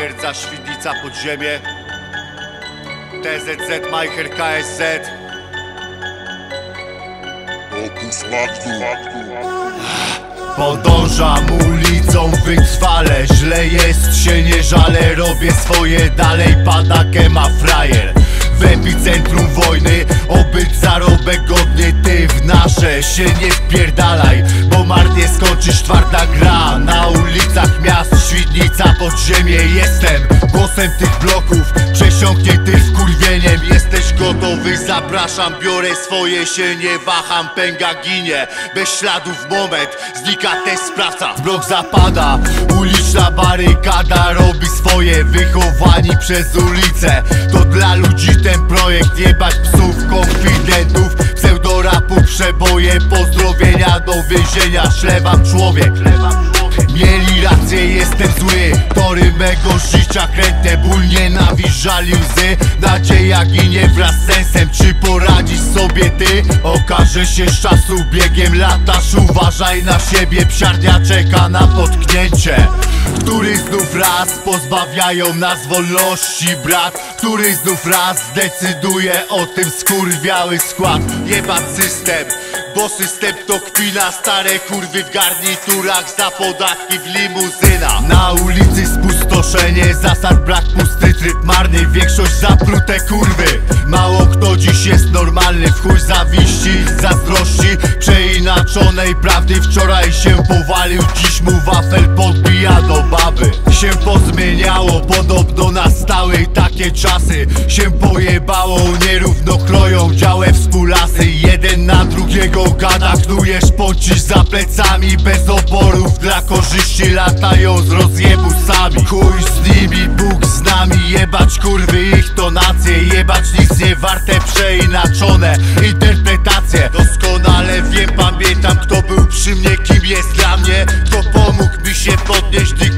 Twierdza Świdnica Podziemie TZZ Majcher KSZ Opus. Podążam ulicą wytrwale Źle jest, się nie żalę. Robię swoje dalej, pada kema frajer. W epicentrum wojny Obyt zarobek godnie Ty w nasze. Się nie wpierdalaj Bo marnie skończysz twarda gra. Na ulicach miast Świdnica podziemie Jestem głosem tych bloków. Przesiąkniętych wkurwieniem Jesteś gotowy, zapraszam Biorę swoje, się nie waham Pęga ginie, bez śladów moment Znika też sprawca Blok zapada, uliczna barykada Robi swoje, wychowani przez ulicę. To dla ludzi ten projekt Jebać psów, konfidentów. Pseudorapu, przeboje Pozdrowienia do więzienia Szle wam człowiek. Jestem Tory mego życia kręte Ból, nienawiść, żal i łzy Nadzieja ginie wraz z sensem. Czy poradzisz sobie ty? Okaże się z czasu biegiem latasz. Uważaj na siebie, psiarnia czeka na potknięcie. Który znów raz pozbawiają nas wolności brat. Który znów raz zdecyduje o tym skurwiały skład. Jebać system bo system to kpina, stare kurwy w garniturach Za podatki w limuzyna Na ulicy spustoszenie, zasad brak pusty tryb marny Większość zaplute kurwy. Mało kto dziś jest normalny W chuj zawiści, zazdrości Przeinaczonej prawdy. Wczoraj się powalił, dziś mu wafel podbija do baby. Się pozmieniało, podobno nastały takie czasy. Się pojebało, nierówno kroją działem na drugiego gada, knujesz pocisz za plecami? Bez oporów dla korzyści latają z rozjebusami Chuj z nimi, Bóg z nami. Jebać kurwy ich tonacje Jebać nic nie warte przeinaczone interpretacje. Doskonale wiem, pamiętam kto był przy mnie, kim jest dla mnie. Kto pomógł mi się podnieść, ty